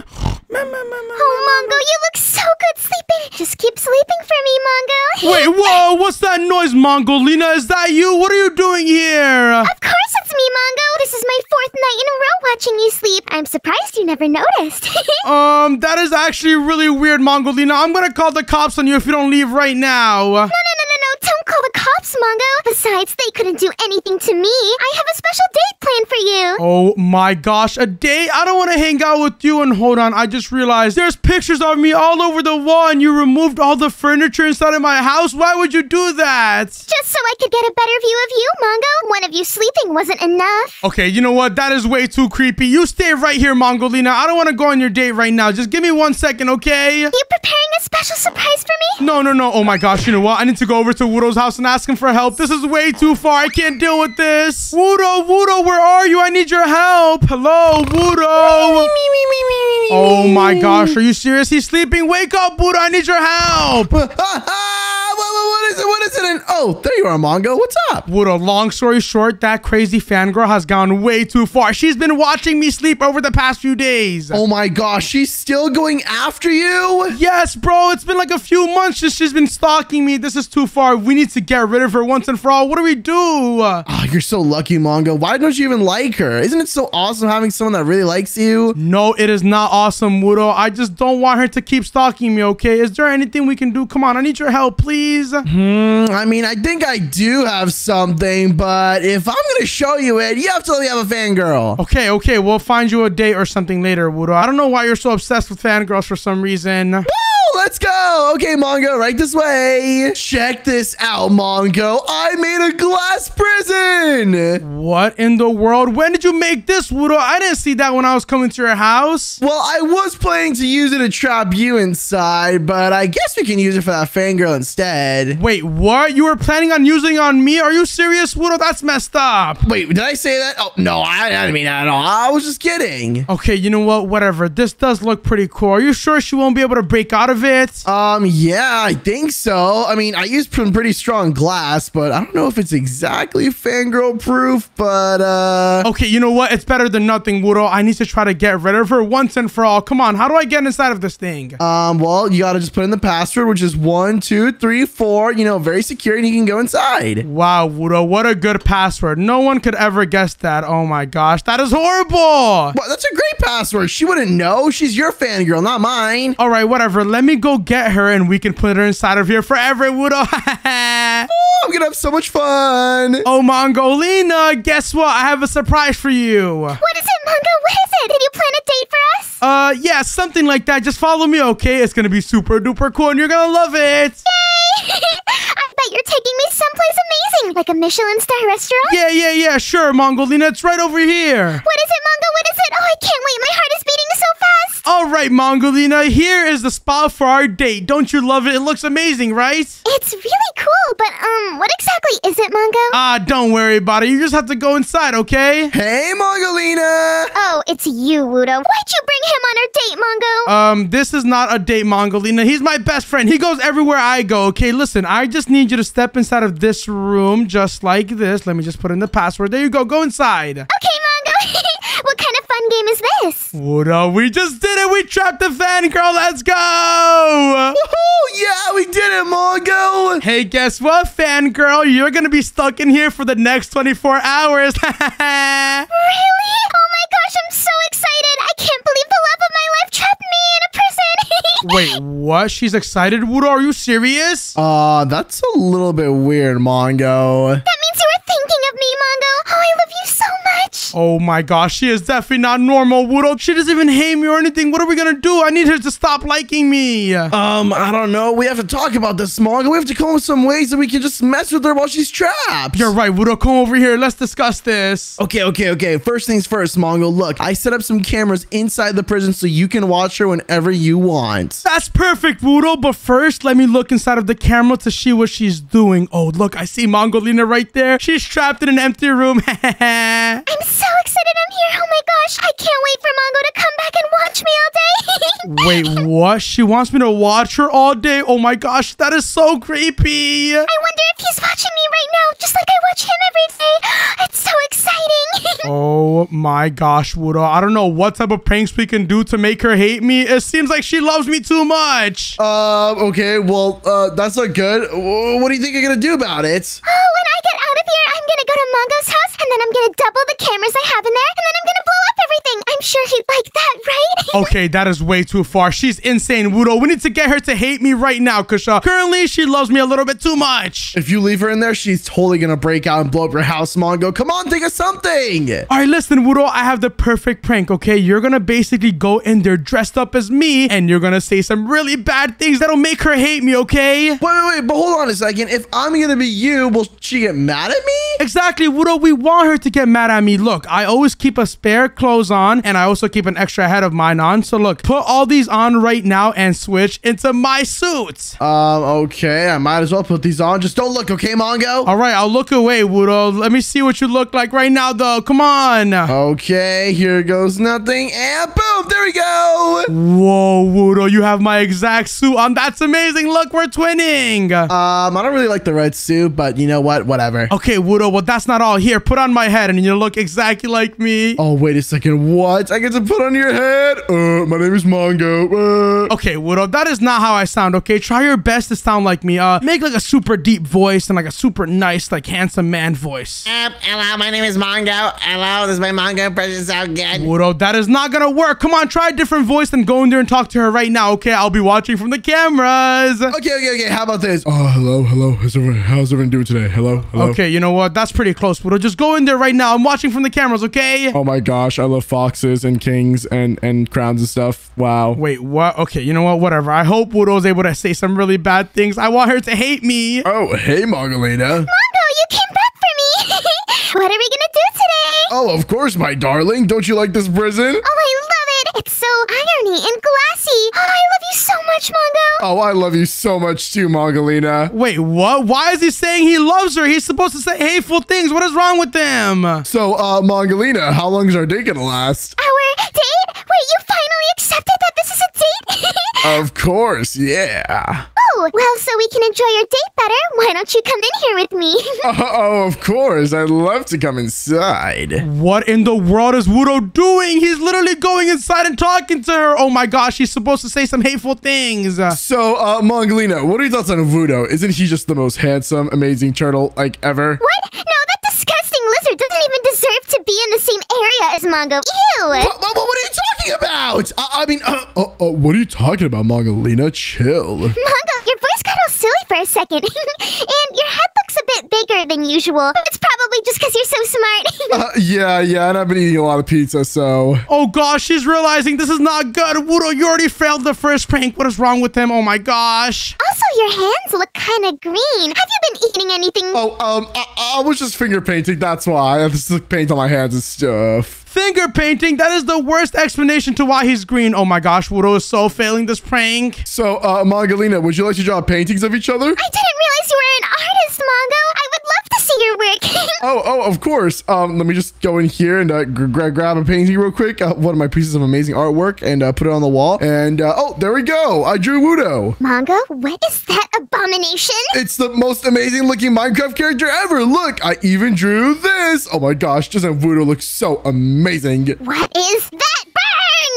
meh, meh, meh, Oh, Mongo, you look so good sleeping. Just keep sleeping for me, Mongo. Wait, whoa, what's that noise, Mongolina? Is that you? What are you doing here? Of course it's me, Mongo. This is my fourth night in a row watching you sleep. I'm surprised you never noticed. Um, that is actually really weird, Mongolina. I'm gonna call the cops on you if you don't leave right now. No, no, no, no, no. Don't call the cops, Mongo. Besides, they couldn't do anything to me. I have a special date planned for you. Oh my gosh, a date? I don't want to hang out with you. And hold on, I just realized there's pictures of me all over the wall and you removed all the furniture inside of my house. Why would you do that? Just so I could get a better view of you, Mongo. One of you sleeping wasn't enough. Okay, you know what? That is way too creepy. You stay right here, Mongolina. I don't want to go on your date right now. Just give me one second, okay? You preparing a special surprise for me? No, no, no. Oh my gosh, you know what? I need to go over to Wudo's house and ask him for help. This is way too far. I can't deal with this. Wudo, Wudo, where are you? I need your help. Hello, Wudo. Oh my gosh, are you serious? He's sleeping. Wake up, Wudo. I need your help. Ah, ah. And, oh, there you are, Mongo. What's up? Wudo, long story short, that crazy fangirl has gone way too far. She's been watching me sleep over the past few days. Oh my gosh, she's still going after you? Yes, bro. It's been like a few months since she's been stalking me. This is too far. We need to get rid of her once and for all. What do we do? Oh, you're so lucky, Mongo. Why don't you even like her? Isn't it so awesome having someone that really likes you? No, it is not awesome, Wudo. I just don't want her to keep stalking me, okay? Is there anything we can do? Come on, I need your help, please. Hmm, Mm, I mean, I think I do have something, but if I'm gonna show you it, you have to let me have a fangirl. Okay, okay, we'll find you a date or something later, Wudo. I don't know why you're so obsessed with fangirls for some reason. Woo! Let's go. Oh, okay, Mongo, right this way. Check this out, Mongo. I made a glass prison. What in the world? When did you make this, Wudo? I didn't see that when I was coming to your house. Well, I was planning to use it to trap you inside, but I guess we can use it for that fangirl instead. Wait, what? You were planning on using on me? Are you serious, Wudo? That's messed up. Wait, did I say that? Oh, no, I, I didn't mean that at all. I was just kidding. Okay, you know what? Whatever. This does look pretty cool. Are you sure she won't be able to break out of it? Um, yeah, I think so. I mean, I used some pretty strong glass, but I don't know if it's exactly fangirl proof, but, uh... Okay, you know what? It's better than nothing, Wudo. I need to try to get rid of her once and for all. Come on, how do I get inside of this thing? Um, well, you gotta just put in the password, which is one, two, three, four. You know, very secure, and you can go inside. Wow, Wudo, what a good password. No one could ever guess that. Oh my gosh, that is horrible. Well, that's a great password. She wouldn't know. She's your fangirl, not mine. All right, whatever. Let me go get her and we can put her inside of here forever, Wudo. Oh, I'm gonna have so much fun. oh, Mongolina, guess what? I have a surprise for you. What is it, Mongo? What is it? Did you plan a date for us? Uh, yeah, something like that. Just follow me, okay? It's gonna be super duper cool and you're gonna love it. Yay! I bet you're taking me someplace amazing, like a Michelin star restaurant. Yeah, yeah, yeah, sure, Mongolina. It's right over here. What is it, Mongo? What is it? Oh, I can't wait. My heart is beating so fast. All right, Mongolina, here is the spot for our date. Don't you love it? It looks amazing, right? It's really cool, but um, what exactly is it, Mongo? Ah, don't worry about it. You just have to go inside, okay? Hey, Mongolina. oh, it's you, Wudo. Why'd you bring him on our date, Mongo? Um, this is not a date, Mongolina. He's my best friend. He goes everywhere I go, okay? Listen, I just need you to step inside of this room just like this. Let me just put in the password. There you go. Go inside. okay, Mongo. what kind of fun game is this? What up? We just did it. We trapped the fangirl. Let's go. Oh, yeah, we did it, Mongo. Hey, guess what, fangirl? You're going to be stuck in here for the next 24 hours. Really? Oh my gosh, I'm so excited. I can't believe the love of my life trapped me in a prison. Wait, what? She's excited? Wudo, are you serious? Uh, that's a little bit weird, Mongo. that means you were thinking of me, Mongo. Oh, I love you so much. Oh my gosh, she is definitely not normal, Wudo. She doesn't even hate me or anything. What are we gonna do? I need her to stop liking me. Um, I don't know. We have to talk about this, Mongo. We have to come up with some ways that we can just mess with her while she's trapped. You're right, Wudo. Come over here. Let's discuss this. Okay, okay, okay. First things first, Mongo. Look, I set up some cameras inside the prison so you can watch her whenever you want. That's perfect, Wudo. But first, let me look inside of the camera to see what she's doing. Oh, look, I see Mongolina right there. She's trapped in an empty room. I'm so excited I'm here. Oh my gosh. I can't wait for Mongo to come back and watch me all day. Wait, what? She wants me to watch her all day? Oh my gosh, that is so creepy. I wonder if he's watching me right now, just like I watch him every day. It's so exciting. Oh my gosh, Wudo. I don't know what type of pranks we can do to make her hate me. It seems like she loves me too much. Uh, okay, well, uh, that's not good. What do you think you're gonna do about it? Oh, when I get out of here, I'm gonna go to Mongo's house, and then I'm gonna double the cameras I have in there, and then I'm gonna blow up everything. I'm sure he'd like that, right? Okay, that is way too far. She's insane, Wudo. We need to get her to hate me right now, because uh, currently she loves me a little bit too much. If you leave her in there, she's totally gonna break out and blow up your house, Mongo. Come on, think of something. All right, listen, Wudo, I have the perfect prank, okay? You're gonna basically go in there dressed up as me, and you're gonna say some really bad things that'll make her hate me, okay? Wait, wait, wait, but hold on a second. If I'm gonna be you, will she get mad at me? Exactly, Wudo. We want her to get mad at me. Look, I always keep a spare clothes on, and I also keep an extra head of mine on. So look, put all these on right now and switch into my suit. Um, okay, I might as well put these on. Just don't look, okay, Mongo? All right, I'll look away, Wudo. Let me see what you look like right now, though. Come on. Okay, here goes nothing, and boom, there we go. Whoa, Wudo, you have my exact suit on. That's amazing. Look, we're twinning. Um, I don't really like the red suit, but you know what? Whatever. Okay, Wudo, well, that's not all. Here, put on my head, and you look exactly like me. Oh, wait a second. What? I get to put on your head? Uh, my name is Mongo. Uh. Okay, Wudo, that is not how I sound, okay? Try your best to sound like me. Uh, make like a super deep voice and like a super nice, like handsome man voice. Um, hello, my name is Mongo. Hello, this is my Mongo impression sound good. Wudo, that is not gonna work. Come on, try a different voice and go in there and talk to her right now, okay? I'll be watching from the cameras. Okay, okay, okay. How about this? Oh, hello, hello. How's everyone, how's everyone doing today? Hello, hello. Okay, you know what? That's pretty close, Wudo. Just go in there right now. I'm watching from the cameras, okay? Oh my gosh, I love foxes and kings and and crowns and stuff. Wow. Wait, what? Okay, you know what? Whatever. I hope Wudo's able to say some really bad things. I want her to hate me. Oh, hey, Margalina. Mongo, you came back for me. what are we gonna do today? Oh, of course, my darling. Don't you like this prison? Oh, I love it. It's so irony and glassy. Oh, I love you so much, Mongo. Oh, I love you so much too, Margalina. Wait, what? Why is he saying he loves her? He's supposed to say hateful things. What is wrong with them? So, uh, Margalina, how long is our date gonna last? Our date? Wait, you finally accepted that Of course, yeah. oh, well, so we can enjoy your date better. Why don't you come in here with me? Oh, of course. I'd love to come inside. What in the world is Wudo doing? He's literally going inside and talking to her. Oh my gosh, he's supposed to say some hateful things. So, uh, Mongolina, what are your thoughts on Wudo? Isn't he just the most handsome, amazing turtle, like, ever? what? No, that disgusting lizard doesn't even deserve to be in the same area as Mongo. Ew! What, what, what are you talking about? I, I mean, uh, uh, uh, what are you talking about, Mongolina? Chill. Mongo, your voice silly for a second. and your head looks a bit bigger than usual. It's probably just because you're so smart. Uh, yeah, yeah, and I've been eating a lot of pizza, so. Oh gosh, she's realizing this is not good. Wudo, you already failed the first prank. What is wrong with him? Oh my gosh. also, your hands look kind of green. Have you been eating anything? Oh, um, I, I was just finger painting, that's why. I have this like, paint on my hands and stuff. Finger painting, that is the worst explanation to why he's green. Oh my gosh, Wudo is so failing this prank. So, uh, Mongolina, would you like to draw paintings of each other? I didn't realize you were an artist, Mongo. I would love to see your work. Oh, oh, of course. Um, let me just go in here and uh, gr- grab a painting real quick. Uh, one of my pieces of amazing artwork and uh, put it on the wall. And uh, oh, there we go. I drew Wudo. Mongo, what is that abomination? It's the most amazing looking Minecraft character ever. Look, I even drew this. Oh my gosh, doesn't Wudo look so amazing? What is that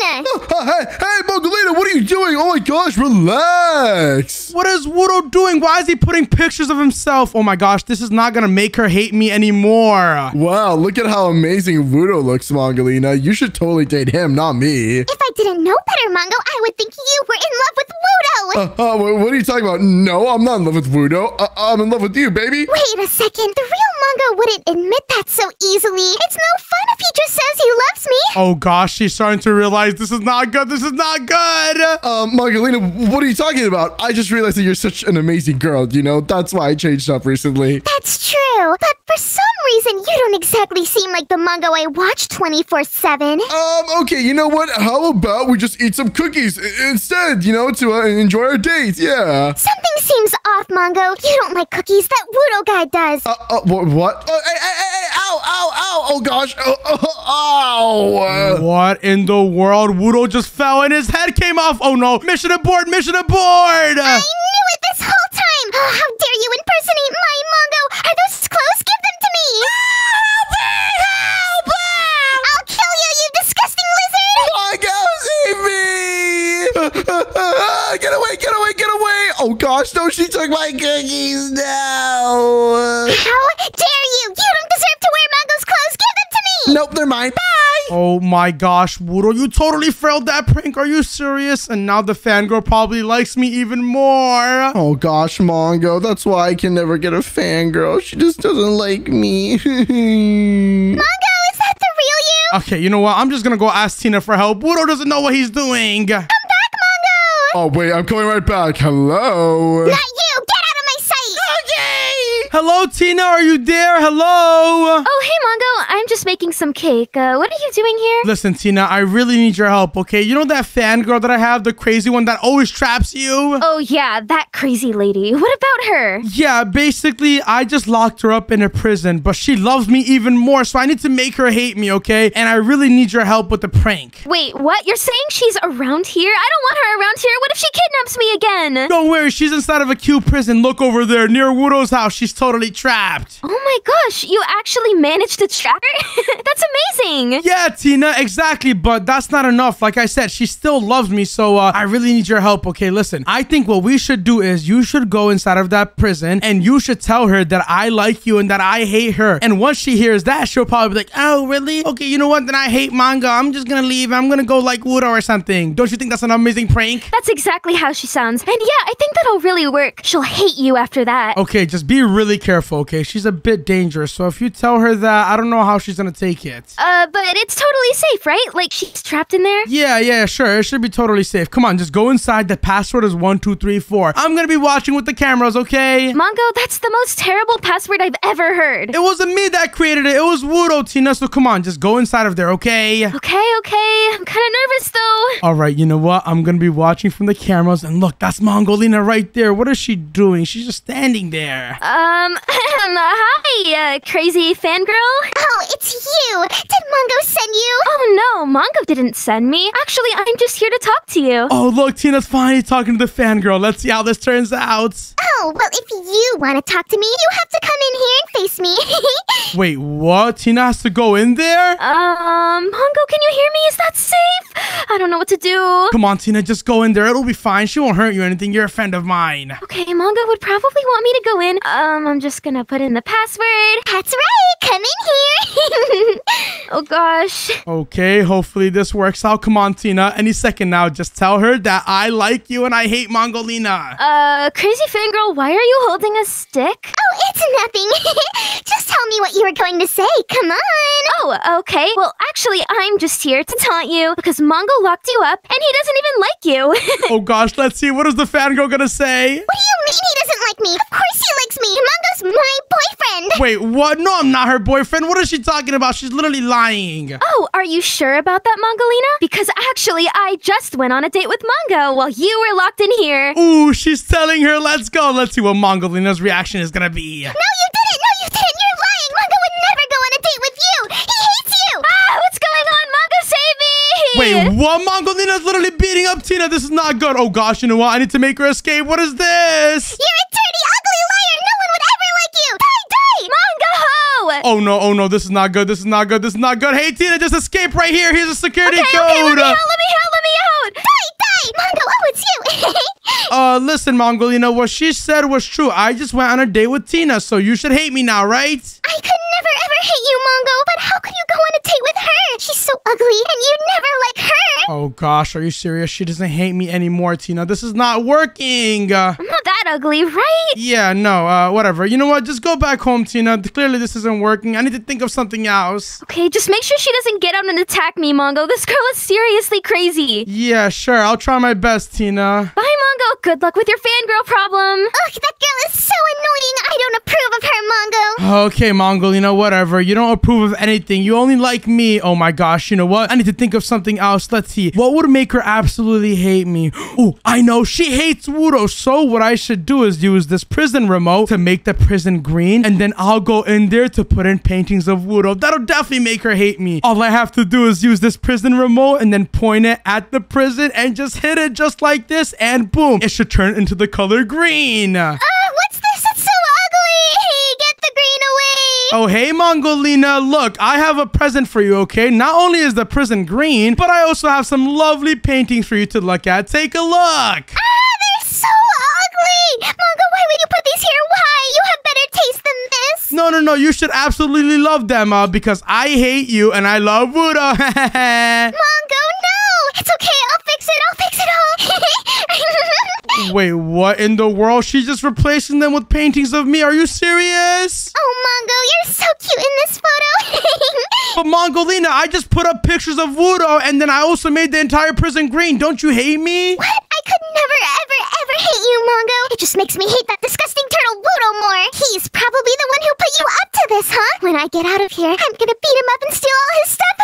burn? Oh, hey, hey, Mongolina, what are you doing? Oh my gosh, relax. What is Wudo doing? Why is he putting pictures of himself? Oh my gosh, this is not gonna make her hate me anymore. Wow, look at how amazing Wudo looks, Mongolina. You should totally date him, not me. If I didn't know better, Mongo, I would think you were in love with Wudo. Uh, uh, what are you talking about? No, I'm not in love with Wudo. Uh, I'm in love with you, baby. Wait a second. The real Mongo wouldn't admit that so easily. It's no fun if he just says he loves me. Oh gosh, she's starting to realize this is not good. This is not good. Um, Margalina, what are you talking about? I just realized that you're such an amazing girl, you know? That's why I changed up recently. That's true. But for some reason, you don't exactly seem like the Mongo I watch 24 7. Um, okay, you know what? How about we just eat some cookies instead, you know, to uh, enjoy our date? Yeah. Something seems off, Mongo. You don't like cookies. That Wudo guy does. Uh, uh, what? what? Oh, hey, hey, hey, hey, ow, ow, ow, oh gosh. Oh, oh, ow. Uh, What in the world? Wudo just fell and his head came off. Oh no. Mission abort, mission abort. I knew it this whole time. Oh, how dare you impersonate my Mongo? Are those Ah, get away, get away, get away. Oh gosh, no, she took my cookies. now. How dare you? You don't deserve to wear Mongo's clothes. Give them to me. Nope, they're mine. Bye. Oh my gosh, Wudo, you totally failed that prank. Are you serious? And now the fangirl probably likes me even more. Oh gosh, Mongo, that's why I can never get a fangirl. She just doesn't like me. Mongo, is that the real you? Okay, you know what? I'm just gonna go ask Tina for help. Wudo doesn't know what he's doing. Come back, Mongo. Oh wait, I'm coming right back. Hello. Not you. Get out of my sight. Okay. Hello, Tina. Are you there? Hello. Oh, hey, Mongo. I'm just making some cake. Uh, what are you doing here? Listen, Tina, I really need your help, okay? You know that fangirl that I have, the crazy one that always traps you? Oh, yeah, that crazy lady. What about her? Yeah, basically, I just locked her up in a prison, but she loves me even more, so I need to make her hate me, okay? And I really need your help with the prank. Wait, what? You're saying she's around here? I don't want her around here. What if she kidnaps me again? Don't worry, she's inside of a cute prison. Look over there, near Wudo's house. She's totally trapped. Oh my gosh, you actually managed to trap her? That's amazing. Yeah, Tina, exactly. But that's not enough. Like I said, she still loves me. So uh, I really need your help. Okay, listen. I think what we should do is you should go inside of that prison and you should tell her that I like you and that I hate her. And once she hears that, she'll probably be like, oh, really? Okay, you know what? Then I hate Mongo. I'm just going to leave. I'm going to go like Wudo or something. Don't you think that's an amazing prank? That's exactly how she sounds. And yeah, I think that'll really work. She'll hate you after that. Okay, just be really careful, okay? She's a bit dangerous. So if you tell her that, I don't know how she's going to take it. Uh, but it's totally safe, right? Like she's trapped in there? Yeah, yeah, sure. It should be totally safe. Come on, just go inside. The password is one two three four. I'm gonna be watching with the cameras, okay? Mongo, that's the most terrible password I've ever heard. It wasn't me that created it. It was Wudo, Tina. So come on, just go inside of there, okay? Okay, okay. I'm kind of nervous though. All right, you know what? I'm gonna be watching from the cameras, and look, that's Mongolina right there. What is she doing? She's just standing there. Um, hi, uh, crazy fangirl. Oh, it's you. Did Mongo send you? Oh no, Mongo didn't send me. Actually, I'm just here to talk to you. Oh, look, Tina's finally talking to the fangirl. Let's see how this turns out. Oh, well, if you want to talk to me, you have to come in here and face me. Wait, what? Tina has to go in there? Um, Mongo, can you hear me? Is that safe? I don't know what to do. Come on, Tina, just go in there. It'll be fine. She won't hurt you or anything. You're a friend of mine. Okay, Mongo would probably want me to go in. Um, I'm just gonna put in the password. That's right. Come in here. Oh gosh. Okay, hopefully this works out. Come on, Tina. Any second now, just tell her that I like you and I hate Mongolina. Uh, crazy fangirl, why are you holding a stick? oh, it's nothing. Just tell me what you were going to say. Come on. Oh, okay. Well, actually, I'm just here to taunt you because Mongo locked you up and he doesn't even like you. Oh gosh, let's see. What is the fangirl gonna say? What do you mean he doesn't like me? Of course he likes me. Mongo's my boyfriend. Wait, what? No, I'm not her boyfriend. What is she talking about? She's literally lying. oh, are you sure about that, Mongolina? Because actually, I just went on a date with Mongo while you were locked in here. Ooh, she's telling her, let's go. Let's see what Mongolina's reaction is gonna be. No, you didn't. No, you didn't. You're lying. Mongo would never go on a date with you. He hates you. Ah, what's going on? Mongo, save me! Wait, what? Mongolina's literally beating up Tina. This is not good. Oh gosh, you know what? I need to make her escape. What is this? You're a dirty, ugly liar. No one would ever like you. Die, die. Mongo! Oh no, oh no, this is not good. This is not good. This is not good. Hey Tina, just escape right here. Here's a security Okay, code. okay, let me out, let me out, let me out! Die, die. Mongo, oh, it's you. Uh, listen, Mongolina, what she said was true. I just went on a date with Tina, so you should hate me now, right? I could never ever hate you, Mongo. But how could you go on a date with her? She's so ugly, and you'd never like her. Oh gosh, are you serious? She doesn't hate me anymore, Tina. This is not working. Uh, I'm not that ugly, right? yeah, no, uh, whatever. You know what? Just go back home, Tina. Clearly, this isn't working. I need to think of something else. Okay, just make sure she doesn't get out and attack me, Mongo. This girl is seriously crazy. Yeah, sure. I'll try my best, Tina. Bye, Mongo. Good luck with your fangirl problem. Ugh, that girl is so annoying. I don't approve of her, Mongo. Okay, Mongolina, whatever. You don't approve of anything. You only like me. Oh my gosh, you know what? I need to think of something else. Let's see. What would make her absolutely hate me? Oh, I know. She hates Wudo. So what I should do is use this prison remote to make the prison green. And then I'll go in there to put in paintings of Wudo. That'll definitely make her hate me. All I have to do is use this prison remote and then point it at the prison and just hit it just like this. And boom, it should turn into the color green. Uh, Oh, hey, Mongolina. Look, I have a present for you, okay? Not only is the prison green, but I also have some lovely paintings for you to look at. Take a look. Ah, wait. Mongo, why would you put these here? Why? You have better taste than this. No, no, no. You should absolutely love them uh, because I hate you and I love Wudo. Mongo, no. It's okay. I'll fix it. I'll fix it all. Wait, what in the world? She's just replacing them with paintings of me. Are you serious? oh, Mongo, you're so cute in this photo. But Mongolina, I just put up pictures of Wudo and then I also made the entire prison green. Don't you hate me? what? I could never, ever, ever hate you, Mongo. It just makes me hate that disgusting turtle Wudo more. He's probably the one who put you up to this, huh? When I get out of here, I'm gonna beat him up and steal all his stuff.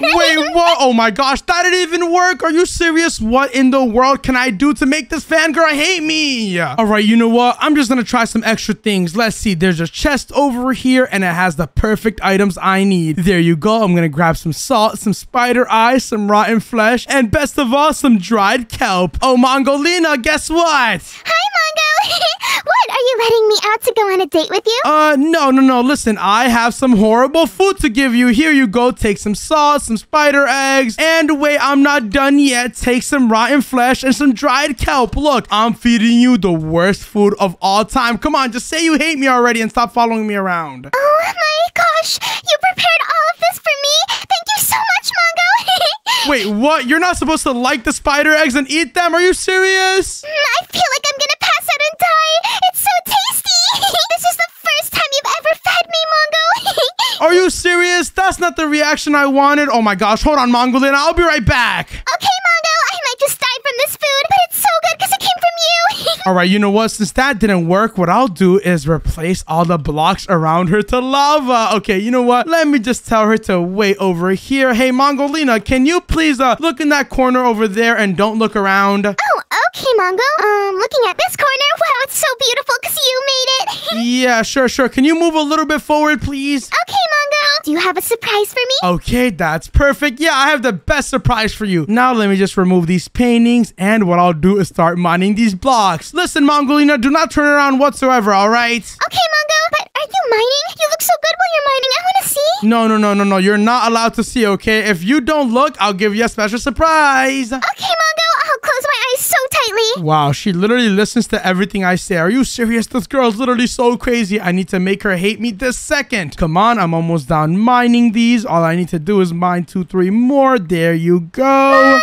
Wait, what? Oh my gosh, that didn't even work. Are you serious? What in the world can I do to make this fangirl hate me? All right, you know what? I'm just gonna try some extra things. Let's see. There's a chest over here and it has the perfect items I need. There you go. I'm gonna grab some salt, some spider eyes, some rotten flesh, and best of all, some dried kelp. Oh, Mongolina, guess what? Hi, Mongo. what? Are you letting me out to go on a date with you? Uh, no, no, no. Listen, I have some horrible food to give you. Here you go. Take some salt, some spider eggs, and wait, I'm not done yet. Take some rotten flesh and some dried kelp. Look, I'm feeding you the worst food of all time. Come on, just say you hate me already and stop following me around. Oh my gosh, you prepared all of this for me? Thank you so much, Mongo. Wait, what? You're not supposed to like the spider eggs and eat them? Are you serious? Mm, I feel like I'm gonna pass out and die. It's so tasty. this is the first time you've ever fed me, Mongo. Are you serious? That's not the reaction I wanted. Oh my gosh, hold on, Mongolina. I'll be right back. okay, Mongo, just die from this food, but it's so good because it came from you. All right, you know what? Since that didn't work, what I'll do is replace all the blocks around her to lava. Okay, you know what? Let me just tell her to wait over here. Hey, Mongolina, can you please uh, look in that corner over there and don't look around? oh, okay, Mongo. Um, looking at this corner, it's so beautiful because you made it. Yeah, sure, sure. Can you move a little bit forward, please? okay, Mongo. Do you have a surprise for me? Okay, that's perfect. Yeah, I have the best surprise for you. Now let me just remove these paintings, and what I'll do is start mining these blocks. Listen, Mongolina, do not turn around whatsoever, all right? Okay, Mongo, but are you mining? You look so good while you're mining. I want to see. No, no, no, no, no. You're not allowed to see, okay? If you don't look, I'll give you a special surprise. Okay, Mongo, so tightly. Wow, she literally listens to everything I say. Are you serious? This girl's literally so crazy. I need to make her hate me this second. Come on, I'm almost done mining these. All I need to do is mine two, three more. There you go.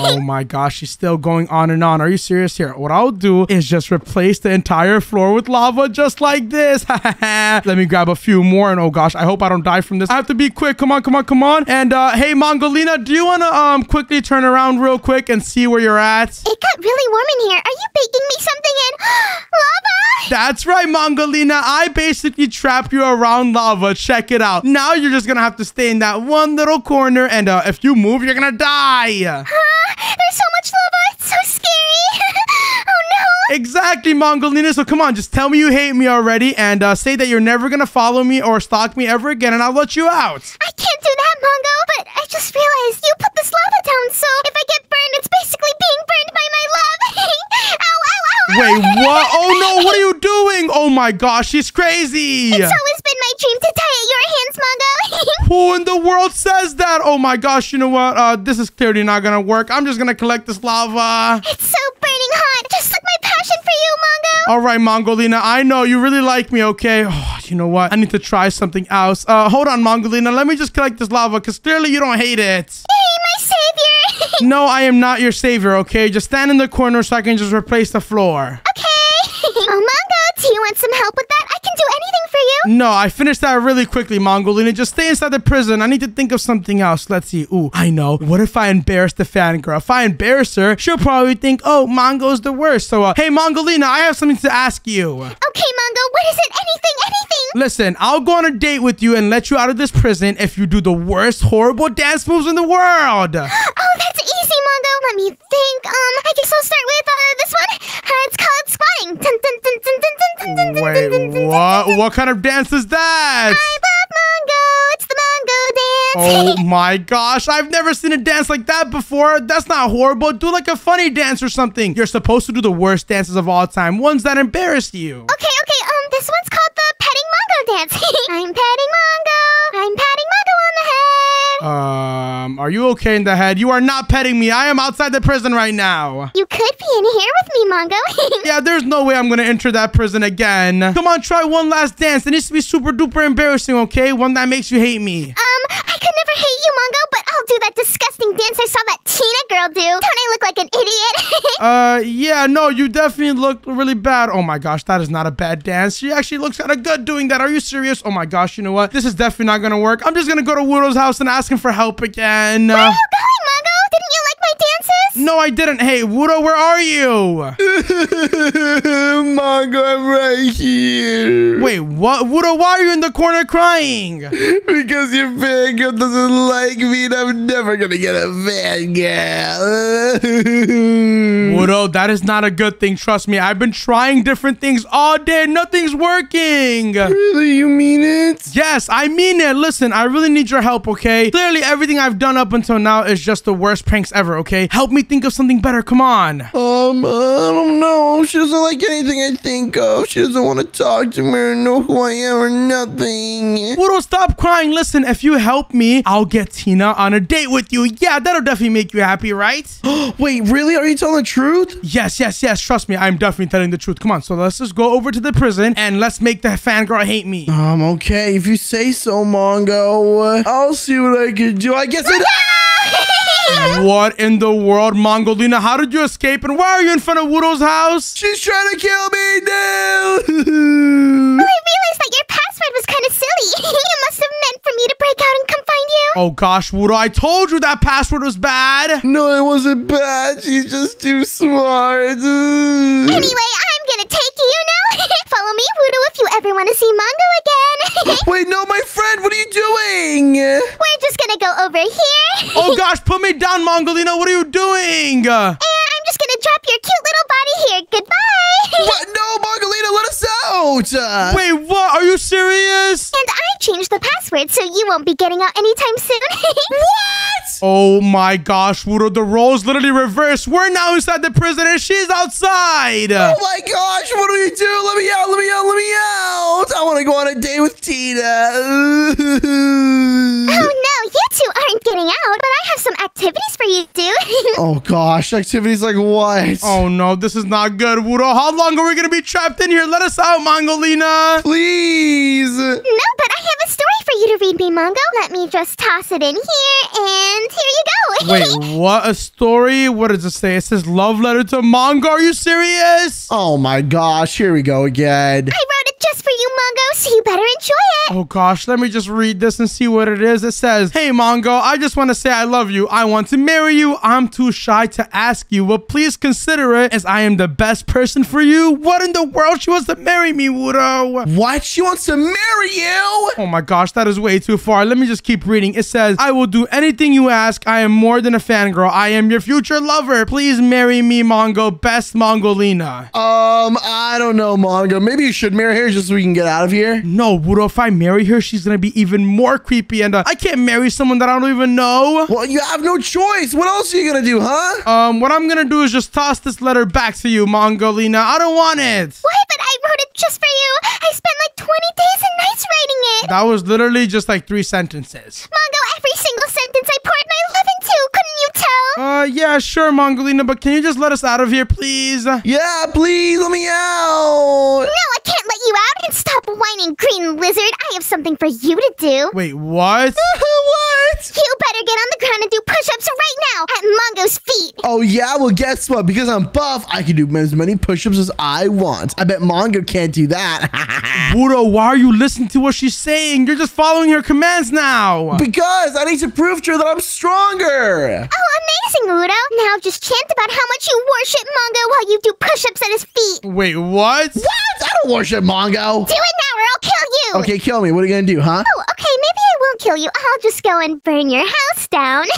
Oh my gosh, she's still going on and on. Are you serious here? What I'll do is just replace the entire floor with lava just like this. Let me grab a few more. And oh gosh, I hope I don't die from this. I have to be quick. Come on, come on, come on. And uh, hey, Mongolina, do you want to um quickly turn around real quick and see where you're at? It got really warm in here. Are you baking me something in lava? That's right, Mongolina. I basically trapped you around lava. Check it out. Now you're just gonna have to stay in that one little corner, and uh, if you move, you're gonna die. Huh? There's so much lava. It's so scary. Exactly, Mongolina. So come on, just tell me you hate me already, and uh, say that you're never gonna follow me or stalk me ever again, and I'll let you out. I can't do that, Mongo. But I just realized you put this lava down, so if I get burned, it's basically being burned by my love. ow, ow, ow. Wait, what? Oh no, what are you doing? Oh my gosh, she's crazy. It's always been my dream to die at your hands, Mongo. Who in the world says that? Oh my gosh, you know what? Uh, this is clearly not gonna work. I'm just gonna collect this lava. it's so burning hot, just like my passion for you, Mongo. All right, Mongolina, I know you really like me, okay? Oh, you know what? I need to try something else. Uh, hold on, Mongolina. Let me just collect this lava, because clearly you don't hate it. Hey, my savior. No, I am not your savior, okay? Just stand in the corner so I can just replace the floor. okay. oh, Mongo, do you want some help with that? I can do anything for you? No, I finished that really quickly, Mongolina. Just stay inside the prison. I need to think of something else. Let's see. Ooh, I know. What if I embarrass the fangirl? If I embarrass her, she'll probably think, oh, Mongo's the worst. So, uh, hey, Mongolina, I have something to ask you. Okay, Mongo, what is it? Anything, anything. Listen, I'll go on a date with you and let you out of this prison if you do the worst horrible dance moves in the world. oh, that's easy, Mongo. Let me think. Um, I guess I'll start with uh, this one. Uh, it's called squatting. Wait, what? What kind of dance is that? I love Mongo. It's the Mongo dance. Oh my gosh, I've never seen a dance like that before. That's not horrible. Do like a funny dance or something. You're supposed to do the worst dances of all time, ones that embarrass you. Okay, okay. Um, this one's called the petting Mongo dance. I'm petting Mongo. I'm petting Mongo on the head. Um, Um, are you okay in the head? You are not petting me. I am outside the prison right now. You could be in here with me, Mongo. Yeah, there's no way I'm gonna enter that prison again. Come on, try one last dance. It needs to be super duper embarrassing, okay? One that makes you hate me. Um, I could never hate you, Mongo, but I'll do that disgusting dance I saw that Tina girl do. Don't I look like an idiot? Uh, yeah, no, you definitely look really bad. Oh my gosh, that is not a bad dance. She actually looks kind of good doing that. Are you serious? Oh my gosh, you know what? This is definitely not gonna work. I'm just gonna go to Wudo's house and ask him for help again. Where Uh, are you going, Mongo? Didn't you like my dances? No, I didn't. Hey, Wudo, where are you? Mongo, I'm right here. Wait, what? Wudo, why are you in the corner crying? Because your fan girl doesn't like me and I'm never gonna get a fan girl. Wudo, that is not a good thing. Trust me. I've been trying different things all day. Nothing's working. really, you mean it? Yes, I mean it. Listen, I really need your help, okay? Clearly, everything I've done up until now is just the worst pranks ever, okay? Help me think of something better. Come on. Um, I don't know. She doesn't like anything I think of. She doesn't want to talk to me or know who I am or nothing. Wudo, stop crying. Listen, if you help me, I'll get Tina on a date with you. Yeah, that'll definitely make you happy, right? Wait, really? Are you telling the truth? yes, yes, yes. Trust me, I'm definitely telling the truth. Come on, so let's just go over to the prison and let's make the fangirl hate me. Um, okay. If you say so, Mongo. I'll see what I can do. I guess it. what in the world, Mongolina? How did you escape and why are you in front of Wudo's house? She's trying to kill me now. I realized that your password was kind of silly. you must have meant for me to break out and come find you. Oh gosh, Wudo, I told you that password was bad. no, it wasn't bad. She's just too smart. Anyway, I'm gonna take you now. Follow me, Wudo, if you ever want to see Mongo again. Wait, no, my friend. What are you doing? We're just gonna go over here. Oh gosh, put me down, Mongolina. What are you doing? And I'm just gonna drop your cute little body here. Goodbye. What? No, Margalita, let us out. Uh, Wait, what? Are you serious? And I changed the password so you won't be getting out anytime soon. what? Oh my gosh, Wudo, the roles literally reversed. We're now inside the prison and she's outside. Oh my gosh, what do we do? Let me out, let me out, let me out. I want to go on a date with Tina. oh no, you two aren't getting out, but I have some activities for you to do. oh gosh, activities like what? Oh no, this is not good, Wudo. How long are we gonna be trapped in here? Let us out, Mongolina. Please. no, but I have a story for you to read me, Mongo. Let me just toss it in here, and here you go. Wait, what? A story? What does it say? It says love letter to Mongo. Are you serious? Oh my gosh, here we go again. I wrote it just for you, Mongo, so you better enjoy it. Oh gosh, let me just read this and see what it is. It says, Hey Mongo, I just want to say I love you. I want to marry you. I'm too shy to ask you, but please consider it as I am the best person for you. What in the world? She wants to marry me, Wudo. What? She wants to marry you? Oh my gosh, that is way too far. Let me just keep reading. It says, I will do anything you ask. I am more than a fangirl. I am your future lover. Please marry me, Mongo. Best Mongolina. Um, I don't know, Mongo. Maybe you should marry her just so we can get out of here. No, Wudo, if I marry her, she's gonna be even more creepy, and uh, I can't marry someone that I don't even know. Well, you have no choice. What else are you gonna do, huh? Um, what I'm gonna do is just toss this letter back to you, Mongolina. I don't want it. Why, but I wrote it just for you. I spent like 20 days and nights writing it. That was literally just like three sentences. Mongo, every single sentence I poured my love into. Couldn't you tell? Uh, yeah, sure, Mongolina, but can you just let us out of here, please? Yeah, please let me out. No, I can't let you out. And stop whining, green lizard. I have something for you to do. Wait, what? what? You better get on the ground and do push-ups right now at Mongo's feet. Oh yeah, well guess what? Because I'm buff, I can do as many push-ups as I want. I bet Mongo can't do that. Wudo, why are you listening to what she's saying? You're just following her commands now. because I need to prove to her that I'm stronger. Oh, amazing, Wudo. Now just chant about how much you worship Mongo while you do push-ups at his feet. Wait, what? What? I don't worship Mongo. Do it now or I'll kill you. Okay, kill me. What are you gonna do, huh? Oh, okay, maybe I won't kill you. I'll just go and burn your house down.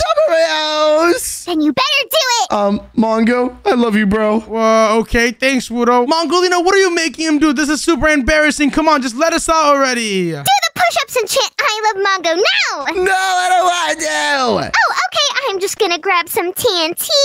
Top of my house. then you better do it. Um, Mongo, I love you, bro. Uh, okay, thanks, Wudo. Mongolina, what are you making him do? This is super embarrassing. Come on, just let us out already. Do the push-ups and chant I love Mongo now. No, I don't want to. Oh, okay, I'm I'm just gonna grab some TNT.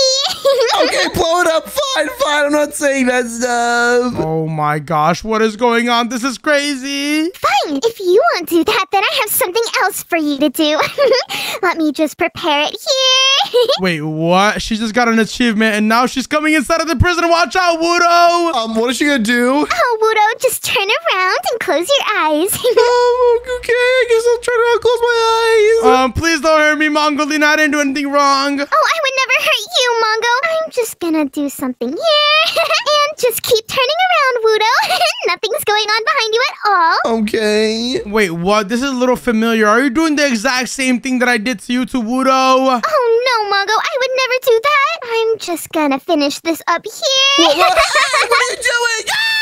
Okay, blow it up. Fine, fine. I'm not saying that stuff. Oh my gosh, what is going on? This is crazy. Fine. If you won't do that, then I have something else for you to do. Let me just prepare it here. Wait, what? She just got an achievement and now she's coming inside of the prison. Watch out, Wudo! Um, what is she gonna do? oh, Wudo, just turn around and close your eyes. Um, okay, I guess I'll try to close my eyes. Um, please don't hurt me, Mongolina. I didn't do anything wrong. Oh, I would never hurt you, Mongo. I'm just gonna do something here. and just keep turning around, Wudo. Nothing's going on behind you at all. Okay. Wait, what? This is a little familiar. Are you doing the exact same thing that I did to you to Wudo? Oh no, Mongo, I would never do that. I'm just gonna finish this up here. what are you doing? Ah!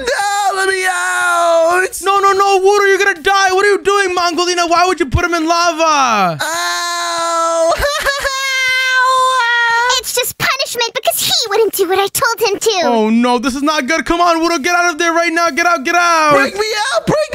No, let me out. No, no, no, Wudo, you're gonna die. What are you doing, Mongolina? Why would you put him in lava? Ow. it's just punishment because he wouldn't do what I told him to. Oh no, this is not good. Come on, Wudo, get out of there right now. Get out, get out. Break me out. Break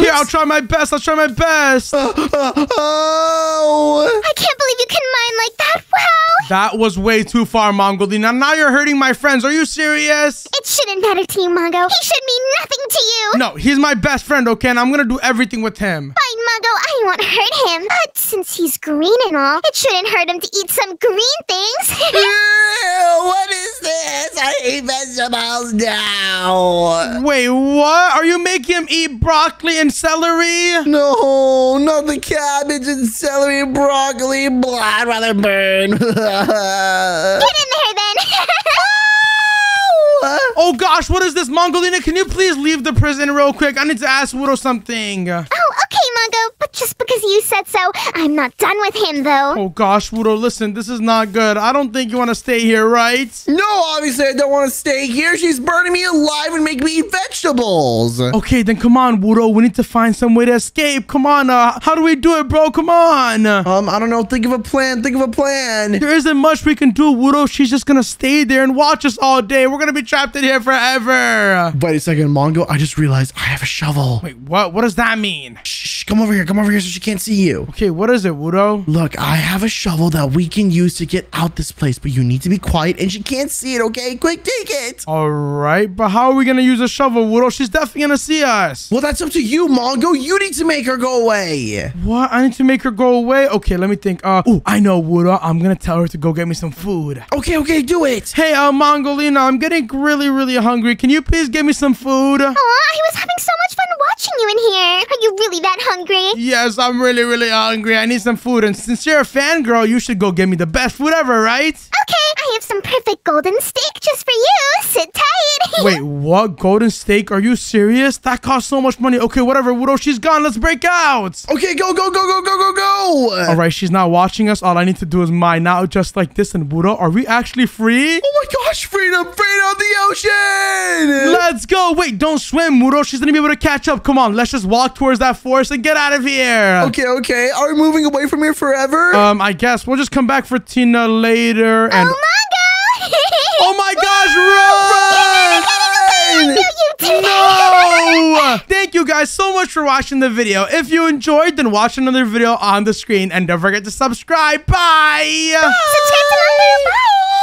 me out. Here, I'll try my best. I'll try my best. Uh, uh, oh. I can't believe you can mine like that. Wow. That was way too far, Mongolina. Now you're hurting my friends. Are you serious? It shouldn't matter to you, Mongo. He should mean nothing to you. No, he's my best friend, okay? And I'm gonna do everything with him. Fine, Mongo. I won't hurt him. But since he's green and all, it shouldn't hurt him to eat some green things. Ew, what is this? I hate vegetables now. Wait, what? Are you making him eat broccoli and celery? No, not the cabbage and celery and broccoli. Blah, I'd rather burn. Get in there then. Oh gosh, what is this, Mongolina? Can you please leave the prison real quick? I need to ask Wudo something. oh, okay, Mongo. But just because you said so, I'm not done with him, though. Oh gosh, Wudo, listen, this is not good. I don't think you want to stay here, right? no, obviously I don't want to stay here. She's burning me alive and making me eat vegetables. Okay, then come on, Wudo. We need to find some way to escape. Come on, uh, how do we do it, bro? Come on. Um, I don't know. Think of a plan. Think of a plan. There isn't much we can do, Wudo. She's just gonna stay there and watch us all day. We're gonna be trapped in here forever. Wait a second, Mongo. I just realized I have a shovel. Wait, what? What does that mean? Shh, come over here. Come over here so she can't see you. Okay, what is it, Wudo? Look, I have a shovel that we can use to get out this place, but you need to be quiet and she can't see it, okay? Quick, take it. All right, but how are we gonna use a shovel, Wudo? She's definitely gonna see us. Well, that's up to you, Mongo. You need to make her go away. What? I need to make her go away? Okay, let me think. Uh, oh, I know, Wudo. I'm gonna tell her to go get me some food. Okay, okay, do it. Hey, uh, Mongolina, I'm getting really, really hungry. Can you please get me some food? Oh, I was having so much fun watching you in here. Are you really that hungry? Yes, I'm really, really hungry. I need some food. And since you're a fangirl, you should go get me the best food ever, right? Okay, I have some perfect golden steak just for you. Sit tight. Wait, what? Golden steak? Are you serious? That costs so much money. Okay, whatever. Wudo, she's gone. Let's break out. Okay, go, go, go, go, go, go, go. All right, she's not watching us. All I need to do is mine out just like this. And Wudo, are we actually free? Oh my gosh, freedom, freedom, on the ocean. Let's go. Wait, don't swim, Wudo. She's gonna be able to catch up. Come on, let's just walk towards that forest and get out of here. Okay, okay. Are we moving away from here forever? Um, I guess we'll just come back for Tina later. And Oh, Mongo! Oh my gosh, run! No! Thank you guys so much for watching the video. If you enjoyed, then watch another video on the screen. And don't forget to subscribe. Bye! Subscribe. Bye.